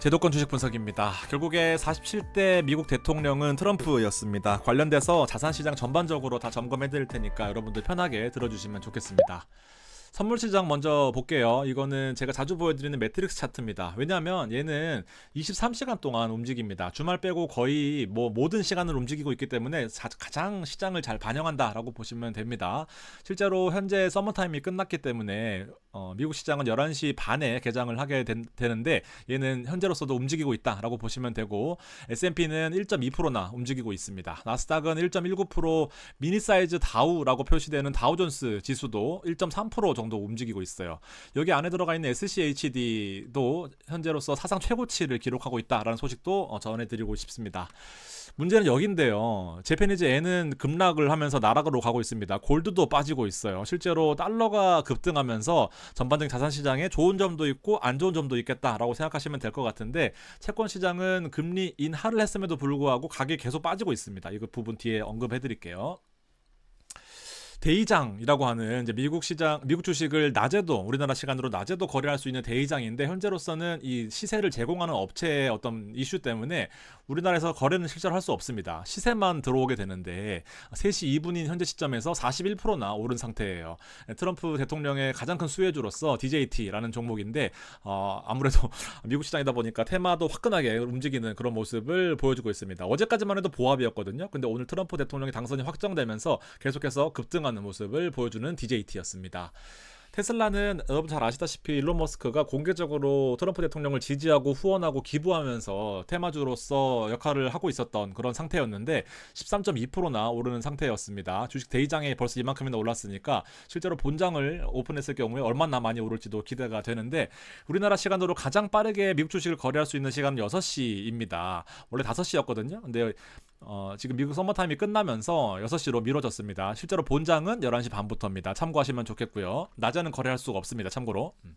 제도권 주식 분석입니다. 결국에 47대 미국 대통령은 트럼프였습니다. 관련돼서 자산시장 전반적으로 다 점검해드릴 테니까 여러분들 편하게 들어주시면 좋겠습니다. 선물 시장 먼저 볼게요. 이거는 제가 자주 보여드리는 매트릭스 차트입니다. 왜냐하면 얘는 23시간 동안 움직입니다. 주말 빼고 거의 뭐 모든 시간을 움직이고 있기 때문에 가장 시장을 잘 반영한다라고 보시면 됩니다. 실제로 현재 서머타임이 끝났기 때문에 어, 미국 시장은 11시 반에 개장을 하게 된, 되는데 얘는 현재로서도 움직이고 있다라고 보시면 되고 S&P는 1.2%나 움직이고 있습니다. 나스닥은 1.19% 미니 사이즈 다우라고 표시되는 다우존스 지수도 1.3% 정도 움직이고 있어요. 여기 안에 들어가 있는 SCHD도 현재로서 사상 최고치를 기록하고 있다라는 소식도 어, 전해드리고 싶습니다. 문제는 여긴데요. 제페니즈 N은 급락을 하면서 나락으로 가고 있습니다. 골드도 빠지고 있어요. 실제로 달러가 급등하면서 전반적인 자산 시장에 좋은 점도 있고 안 좋은 점도 있겠다라고 생각하시면 될 것 같은데 채권 시장은 금리 인하를 했음에도 불구하고 가격이 계속 빠지고 있습니다. 이거 부분 뒤에 언급해 드릴게요. 대이장이라고 하는 이제 미국 시장 미국 주식을 낮에도 우리나라 시간으로 낮에도 거래할 수 있는 대이장인데 현재로서는 이 시세를 제공하는 업체의 어떤 이슈 때문에 우리나라에서 거래는 실제로 할 수 없습니다. 시세만 들어오게 되는데 3시 2분인 현재 시점에서 41%나 오른 상태예요. 트럼프 대통령의 가장 큰 수혜주로서 DJT라는 종목인데 어, 아무래도 미국 시장이다 보니까 테마도 화끈하게 움직이는 그런 모습을 보여주고 있습니다. 어제까지만 해도 보합이었거든요. 근데 오늘 트럼프 대통령의 당선이 확정되면서 계속해서 급등하 성장하는 모습을 보여주는 DJT였습니다. 테슬라는 여러분 잘 아시다시피 일론 머스크가 공개적으로 트럼프 대통령을 지지하고 후원하고 기부하면서 테마주로서 역할을 하고 있었던 그런 상태였는데 13.2%나 오르는 상태였습니다. 주식 day장에 벌써 이만큼이나 올랐으니까 실제로 본장을 오픈했을 경우에 얼마나 많이 오를지도 기대가 되는데 우리나라 시간으로 가장 빠르게 미국 주식을 거래할 수 있는 시간은 6시입니다. 원래 5시였거든요. 근데 어, 지금 미국 서머타임이 끝나면서 6시로 미뤄졌습니다. 실제로 본장은 11시 반부터입니다. 참고하시면 좋겠고요. 낮에는 거래할 수가 없습니다. 참고로. 음.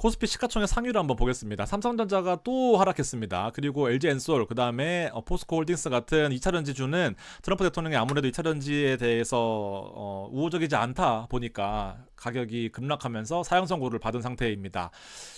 코스피 시가총액 상위를 한번 보겠습니다. 삼성전자가 또 하락했습니다. 그리고 LG 엔솔, 그 다음에 어, 포스코 홀딩스 같은 2차전지주는 트럼프 대통령이 아무래도 2차전지에 대해서 어, 우호적이지 않다 보니까 가격이 급락하면서 사형 선고를 받은 상태입니다.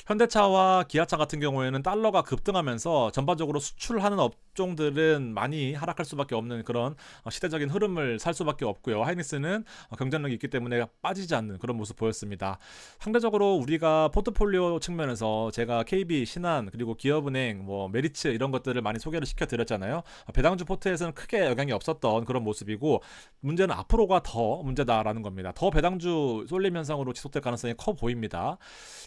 현대차와 기아차 같은 경우에는 달러가 급등하면서 전반적으로 수출하는 업종들은 많이 하락할 수밖에 없는 그런 어, 시대적인 흐름을 살 수밖에 없고요. 하이닉스는 어, 경쟁력이 있기 때문에 빠지지 않는 그런 모습 보였습니다. 상대적으로 우리가 포트폴리오 측면에서 제가 KB, 신한 그리고 기업은행, 뭐 메리츠 이런 것들을 많이 소개를 시켜드렸잖아요. 배당주 포트에서는 크게 영향이 없었던 그런 모습이고 문제는 앞으로가 더 문제다라는 겁니다. 더 배당주 쏠림 프레임 현상으로 지속될 가능성이 커 보입니다.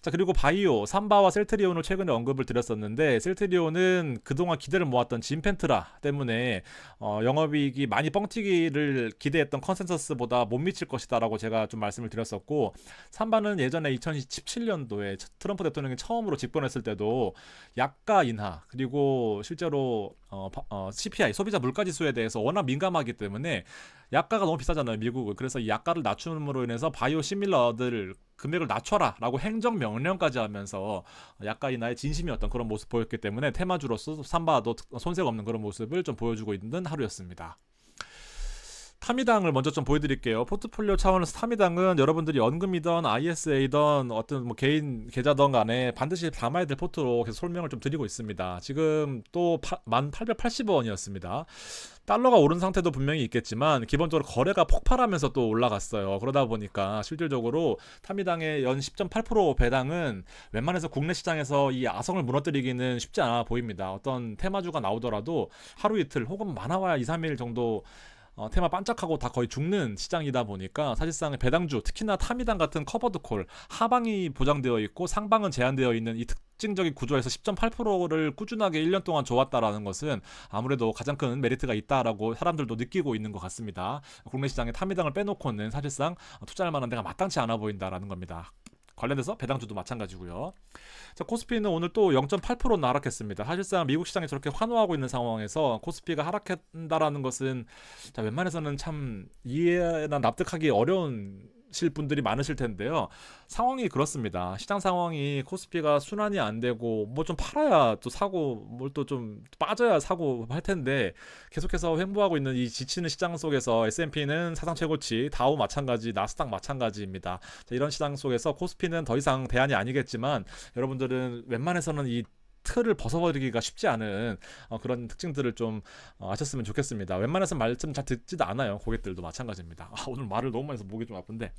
자 그리고 바이오, 삼바와 셀트리온을 최근에 언급을 드렸었는데 셀트리온은 그동안 기대를 모았던 짐펜트라 때문에 어, 영업이익이 많이 뻥튀기를 기대했던 컨센서스보다 못 미칠 것이다라고 제가 좀 말씀을 드렸었고 삼바는 예전에 2017년도에 트럼프 대통령이 처음으로 집권했을 때도 약가 인하 그리고 실제로 어, 어, CPI 소비자 물가 지수에 대해서 워낙 민감하기 때문에 약가가 너무 비싸잖아요 미국은 그래서 이 약가를 낮춤으로 인해서 바이오 시밀러들 금액을 낮춰라라고 행정 명령까지 하면서 약가 인하의 진심이었던 그런 모습 보였기 때문에 테마주로서 삼바도 손색 없는 그런 모습을 좀 보여주고 있는 하루였습니다. 타미당을 먼저 좀 보여드릴게요. 포트폴리오 차원에서 타미당은 여러분들이 연금이던 ISA던 어떤 뭐 개인 계좌던 간에 반드시 담아야 될 포트로 계속 설명을 좀 드리고 있습니다. 지금 또 1880원이었습니다. 달러가 오른 상태도 분명히 있겠지만 기본적으로 거래가 폭발하면서 또 올라갔어요. 그러다 보니까 실질적으로 타미당의 연 10.8% 배당은 웬만해서 국내 시장에서 이 아성을 무너뜨리기는 쉽지 않아 보입니다. 어떤 테마주가 나오더라도 하루 이틀 혹은 많아봐야 2, 3일 정도 어, 테마 반짝하고 다 거의 죽는 시장이다 보니까 사실상 배당주 특히나 타미당 같은 covered call 하방이 보장되어 있고 상방은 제한되어 있는 이 특징적인 구조에서 10.8%를 꾸준하게 1년 동안 줬다라는 것은 아무래도 가장 큰 메리트가 있다라고 사람들도 느끼고 있는 것 같습니다. 국내 시장에 타미당을 빼놓고는 사실상 투자할 만한 데가 마땅치 않아 보인다라는 겁니다. 관련돼서 배당주도 마찬가지고요. 자, 코스피는 오늘 또 0.8% 하락했습니다. 사실상 미국 시장이 저렇게 환호하고 있는 상황에서 코스피가 하락했다라는 것은 자, 웬만해서는 참 이해나 납득하기 어려운 실 분들이 많으실 텐데요. 상황이 그렇습니다. 시장 상황이 코스피가 순환이 안 되고 뭐 좀 팔아야 또 사고 뭘 또 좀 빠져야 사고 할 텐데 계속해서 횡보하고 있는 이 지치는 시장 속에서 S&P는 사상 최고치, 다우 마찬가지, 나스닥 마찬가지입니다. 자, 이런 시장 속에서 코스피는 더 이상 대안이 아니겠지만 여러분들은 웬만해서는 이 틀을 벗어버리기가 쉽지 않은 어, 그런 특징들을 좀 어, 아셨으면 좋겠습니다. 웬만해서 말씀 잘 듣지도 않아요. 고객들도 마찬가지입니다. 아, 오늘 말을 너무 많이 해서 목이 좀 아픈데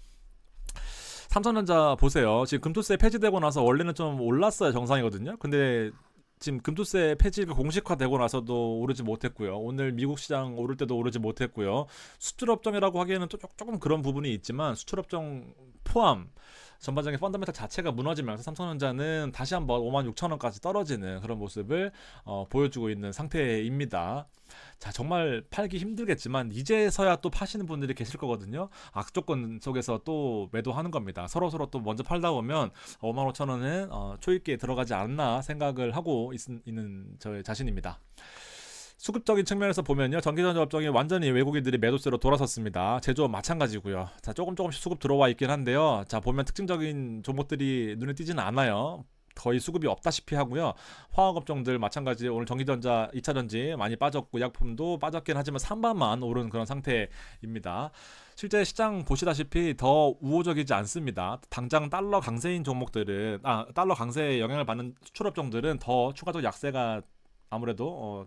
삼성전자 보세요. 지금 금토세 폐지되고 나서 원래는 좀 올랐어야 정상이거든요. 근데 지금 금투세 폐지가 공식화되고 나서도 오르지 못했고요. 오늘 미국 시장 오를 때도 오르지 못했고요. 수출업종이라고 하기에는 또 조금 그런 부분이 있지만 수출업종 포함 전반적인 펀더멘탈 자체가 무너지면서 삼성전자는 다시 한번 5만 6천 원까지 떨어지는 그런 모습을 어, 보여주고 있는 상태입니다. 자 정말 팔기 힘들겠지만 이제서야 또 파시는 분들이 계실 거거든요. 악조건 속에서 또 매도하는 겁니다. 서로 서로 또 먼저 팔다 보면 5만 5천 원은 어, 초입기에 들어가지 않나 생각을 하고 있, 있는 저의 자신입니다. 수급적인 측면에서 보면요. 전기전자 업종이 완전히 외국인들이 매도세로 돌아섰습니다. 제조업 마찬가지고요. 자, 조금 조금씩 수급 들어와 있긴 한데요. 자, 보면 특징적인 종목들이 눈에 띄지는 않아요. 거의 수급이 없다시피 하고요. 화학 업종들 마찬가지 오늘 전기전자 2차전지 많이 빠졌고 약품도 빠졌긴 하지만 3반만 오른 그런 상태입니다. 실제 시장 보시다시피 더 우호적이지 않습니다. 당장 달러 강세인 종목들은 아 달러 강세에 영향을 받는 수출 업종들은 더 추가적 약세가 아무래도 어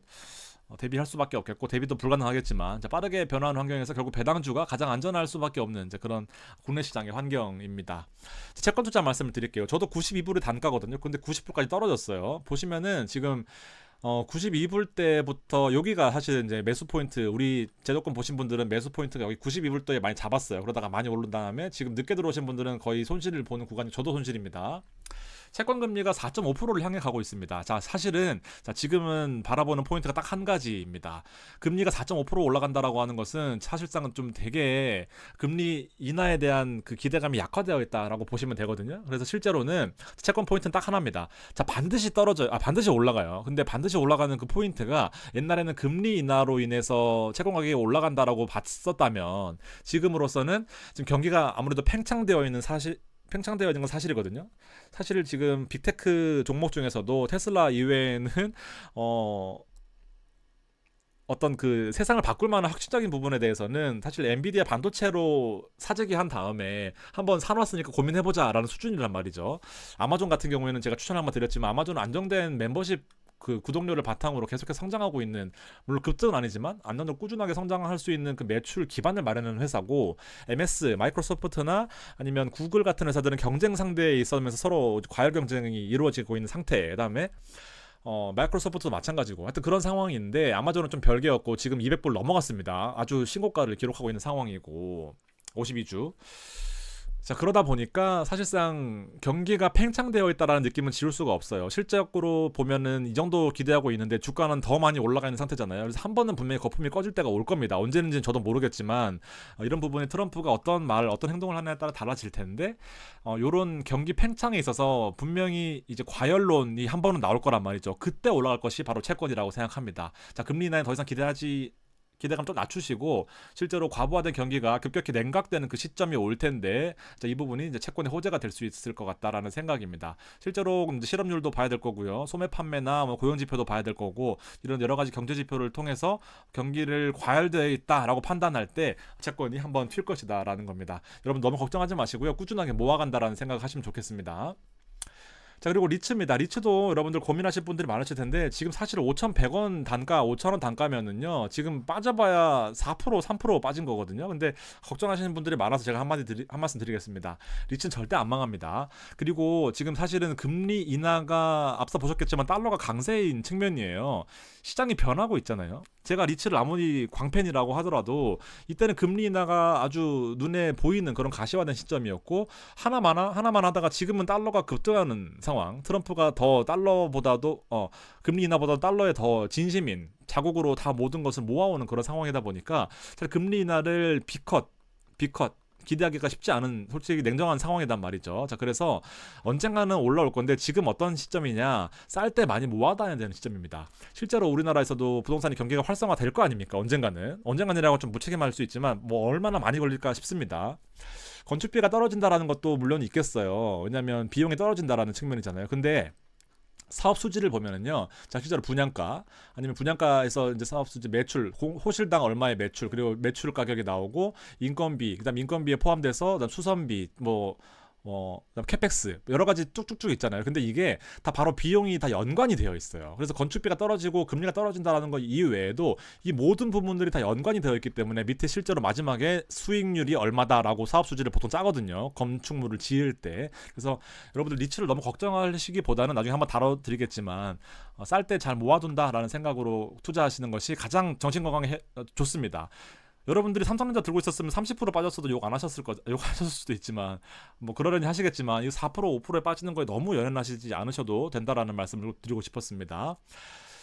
어, 대비할 수밖에 없겠고 대비도 불가능하겠지만 빠르게 변화하는 환경에서 결국 배당주가 가장 안전할 수밖에 없는 그런 국내 시장의 환경입니다. 채권 투자 말씀을 드릴게요. 저도 92불의 단가거든요. 근데 90불까지 떨어졌어요. 보시면은 지금 어 92불 때부터 여기가 사실 이제 매수 포인트 우리 제도권 보신 분들은 매수 포인트가 여기 92불대에 많이 잡았어요. 그러다가 많이 오른 다음에 지금 늦게 들어오신 분들은 거의 손실을 보는 구간이 저도 손실입니다. 채권 금리가 4.5%를 향해 가고 있습니다. 자, 사실은 자, 지금은 바라보는 포인트가 딱 한 가지입니다. 금리가 4.5% 올라간다라고 하는 것은 사실상은 좀 되게 금리 인하에 대한 그 기대감이 약화되어 있다라고 보시면 되거든요. 그래서 실제로는 채권 포인트는 딱 하나입니다. 자, 반드시 떨어져요. 아, 반드시 올라가요. 근데 반드시 올라가는 그 포인트가 옛날에는 금리 인하로 인해서 채권 가격이 올라간다라고 봤었다면 지금으로서는 지금 경기가 아무래도 팽창되어 있는 사실 팽창되어 있는 건 사실이거든요. 사실 지금 빅테크 종목 중에서도 테슬라 이외에는 어 어떤 그 세상을 바꿀 만한 확실적인 부분에 대해서는 사실 엔비디아 반도체로 사재기 한 다음에 한번 사놨으니까 고민해보자라는 수준이란 말이죠. 아마존 같은 경우에는 제가 추천 한번 드렸지만 아마존은 안정된 멤버십 그 구독료를 바탕으로 계속해서 성장하고 있는 물론 급등은 아니지만 안정적으로 꾸준하게 성장할 수 있는 그 매출 기반을 마련하는 회사고 MS, 마이크로소프트나 아니면 구글 같은 회사들은 경쟁 상대에 있으면서 서로 과열 경쟁이 이루어지고 있는 상태. 그다음에 어, 마이크로소프트도 마찬가지고 하여튼 그런 상황인데 아마존은 좀 별개였고 지금 200불 넘어갔습니다. 아주 신고가를 기록하고 있는 상황이고 52주 자 그러다 보니까 사실상 경기가 팽창되어 있다라는 느낌은 지울 수가 없어요. 실제적으로 보면은 이 정도 기대하고 있는데 주가는 더 많이 올라가 있는 상태잖아요. 그래서 한 번은 분명히 거품이 꺼질 때가 올 겁니다. 언제는지는 저도 모르겠지만 어, 이런 부분에 트럼프가 어떤 말, 어떤 행동을 하느냐에 따라 달라질 텐데 어, 요런 경기 팽창에 있어서 분명히 이제 과열론이 한 번은 나올 거란 말이죠. 그때 올라갈 것이 바로 채권이라고 생각합니다. 자 금리 인하에 더 이상 기대하지 기대감 좀 낮추시고 실제로 과부하된 경기가 급격히 냉각되는 그 시점이 올 텐데 이 부분이 이제 채권의 호재가 될 수 있을 것 같다라는 생각입니다. 실제로 실업률도 봐야 될 거고요. 소매 판매나 뭐 고용 지표도 봐야 될 거고 이런 여러 가지 경제 지표를 통해서 경기를 과열되어 있다라고 판단할 때 채권이 한번 튈 것이다라는 겁니다. 여러분 너무 걱정하지 마시고요. 꾸준하게 모아간다라는 생각을 하시면 좋겠습니다. 자 그리고 리츠입니다. 리츠도 여러분들 고민하실 분들이 많으실 텐데 지금 사실 5,100원 단가, 5,000원 단가면은요 지금 빠져봐야 4% 3% 빠진 거거든요. 근데 걱정하시는 분들이 많아서 제가 한마디 드리, 한 말씀 드리겠습니다. 리츠는 절대 안 망합니다. 그리고 지금 사실은 금리 인하가 앞서 보셨겠지만 달러가 강세인 측면이에요. 시장이 변하고 있잖아요. 제가 리츠를 아무리 광팬이라고 하더라도 이때는 금리 인하가 아주 눈에 보이는 그런 가시화된 시점이었고 하냐 마냐 하냐 마냐 하다가 지금은 달러가 급등하는 상황. 트럼프가 더 달러보다도 어 금리 인하보다 달러에 더 진심인 자국으로 다 모든 것을 모아오는 그런 상황이다 보니까 금리 인하를 big cut big cut 기대하기가 쉽지 않은 솔직히 냉정한 상황이단 말이죠. 자, 그래서 언젠가는 올라올 건데 지금 어떤 시점이냐? 쌀 때 많이 모아둬야 되는 시점입니다. 실제로 우리나라에서도 부동산이 경기가 활성화 될 거 아닙니까? 언젠가는. 언젠가는이라고 좀 무책임할 수 있지만 뭐 얼마나 많이 걸릴까 싶습니다. 건축비가 떨어진다라는 것도 물론 있겠어요. 왜냐하면 비용이 떨어진다라는 측면이잖아요. 근데 사업 수지를 보면은요. 자, 실제로 분양가 아니면 분양가에서 이제 사업 수지 매출 호실당 얼마의 매출 그리고 매출 가격이 나오고 인건비 그다음 인건비에 포함돼서 수선비 뭐 어, 그다음 캐펙스 여러 가지 뚝뚝뚝 있잖아요. 근데 이게 다 바로 비용이 다 연관이 되어 있어요. 그래서 건축비가 떨어지고 금리가 떨어진다라는 거 이외에도 이 모든 부분들이 다 연관이 되어 있기 때문에 밑에 실제로 마지막에 수익률이 얼마다라고 사업 수지를 보통 짜거든요. 건축물을 지을 때. 그래서 여러분들 리츠를 너무 걱정하시기보다는 나중에 한번 다뤄드리겠지만 어, 쌀 때 잘 모아둔다라는 생각으로 투자하시는 것이 가장 정신 건강에 어, 좋습니다. 여러분들이 삼성전자 들고 있었으면 30% 빠졌어도 욕 안 하셨을 거, 욕 하셨을 수도 있지만 뭐 그러려니 하시겠지만 이 4% 5%에 빠지는 거에 너무 연연하시지 않으셔도 된다라는 말씀을 드리고 싶었습니다.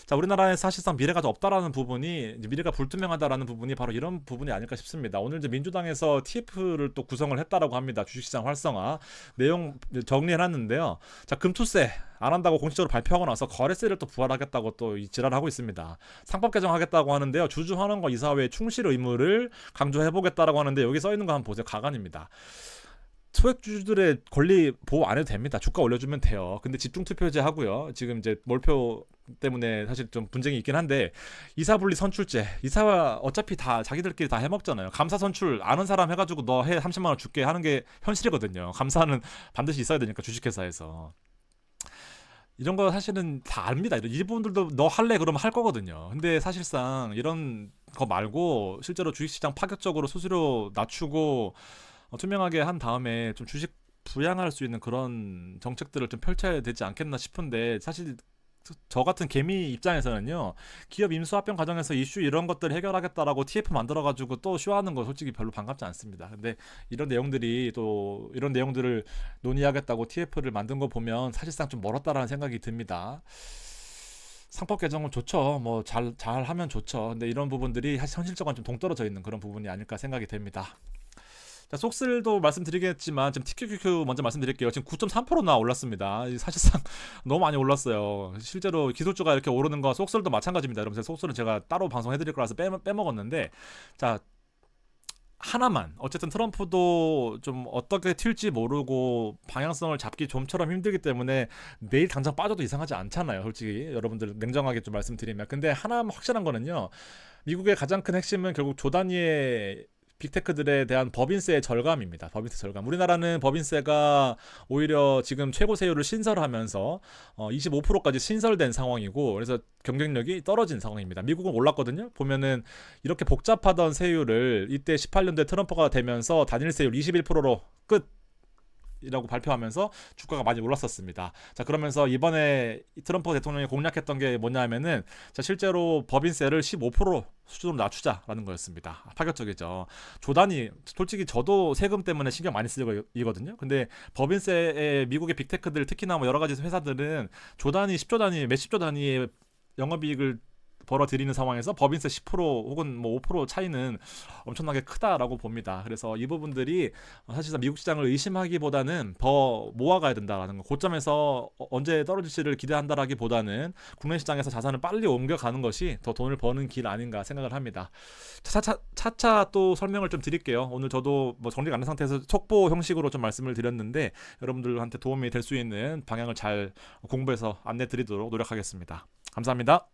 자, 우리나라에 사실상 미래가 없다라는 부분이 미래가 불투명하다라는 부분이 바로 이런 부분이 아닐까 싶습니다. 오늘 이제 민주당에서 TF를 또 구성을 했다라고 합니다. 주식시장 활성화 내용 정리해놨는데요. 자, 금투세 안 한다고 공식적으로 발표하고 나서 거래세를 또 부활하겠다고 또 지랄하고 있습니다. 상법 개정하겠다고 하는데요. 주주환원과 이사회 충실 의무를 강조해보겠다라고 하는데 여기 써 있는 거 한번 보세요. 가관입니다. 소액주주들의 권리 보호 안 해도 됩니다. 주가 올려주면 돼요. 근데 집중 투표제 하고요. 지금 이제 몰표 때문에 사실 좀 분쟁이 있긴 한데 이사 분리 선출제 이사와 어차피 다 자기들끼리 다 해먹잖아요. 감사 선출 아는 사람 해가지고 너 해 30만 원 줄게 하는 게 현실이거든요. 감사는 반드시 있어야 되니까 주식회사에서. 이런 거 사실은 다 압니다. 이분들도 너 할래 그러면 할 거거든요. 근데 사실상 이런 거 말고 실제로 주식시장 파격적으로 수수료 낮추고 어, 투명하게 한 다음에 좀 주식 부양할 수 있는 그런 정책들을 좀 펼쳐야 되지 않겠나 싶은데 사실 저 같은 개미 입장에서는요 기업 임수 합병 과정에서 이슈 이런 것들 해결하겠다라고 TF 만들어 가지고 또 쇼하는 거 솔직히 별로 반갑지 않습니다. 근데 이런 내용들이 또 이런 내용들을 논의하겠다고 TF를 만든 거 보면 사실상 좀 멀었다라는 생각이 듭니다. 상법 개정은 좋죠. 뭐 잘 잘 하면 좋죠. 근데 이런 부분들이 현실적으로 좀 동떨어져 있는 그런 부분이 아닐까 생각이 됩니다. 자, 속슬도 말씀드리겠지만 지금 TQQQ 먼저 말씀드릴게요. 지금 9.3%나 올랐습니다. 사실상 너무 많이 올랐어요. 실제로 기술주가 이렇게 오르는 거 속슬도 마찬가지입니다. 여러분, 속슬은 제가 따로 방송해드릴 거라서 빼, 빼먹었는데, 자 하나만 어쨌든 트럼프도 좀 어떻게 튈지 모르고 방향성을 잡기 좀처럼 힘들기 때문에 내일 당장 빠져도 이상하지 않잖아요 솔직히 여러분들 냉정하게 좀 말씀드리면 근데 하나 확실한 거는요 미국의 가장 큰 핵심은 결국 조단위의 빅테크들에 대한 법인세 절감입니다. 법인세 절감. 우리나라는 법인세가 오히려 지금 최고 세율을 신설하면서 어 25%까지 신설된 상황이고 그래서 경쟁력이 떨어진 상황입니다. 미국은 올랐거든요. 보면은 이렇게 복잡하던 세율을 이때 18년도에 트럼프가 되면서 단일 세율 21%로 끝 이라고 발표하면서 주가가 많이 올랐었습니다. 자 그러면서 이번에 트럼프 대통령이 공략했던 게 뭐냐면은 자 실제로 법인세를 15% 수준으로 낮추자라는 거였습니다. 파격적이죠. 조단이 솔직히 저도 세금 때문에 신경 많이 쓰이거든요. 근데 법인세에 미국의 빅테크들 특히나 뭐 여러 가지 회사들은 조단위 10조 단위 몇십조 단위의 영업이익을 벌어들이는 상황에서 법인세 10% 혹은 뭐 5% 차이는 엄청나게 크다라고 봅니다. 그래서 이 부분들이 사실상 미국 시장을 의심하기보다는 더 모아가야 된다라는 거. 고점에서 언제 떨어질지를 기대한다라기보다는 국내 시장에서 자산을 빨리 옮겨가는 것이 더 돈을 버는 길 아닌가 생각을 합니다. 차차 차차 또 설명을 좀 드릴게요. 오늘 저도 뭐 정리가 안 된 상태에서 촉보 형식으로 좀 말씀을 드렸는데 여러분들한테 도움이 될 수 있는 방향을 잘 공부해서 안내 드리도록 노력하겠습니다. 감사합니다.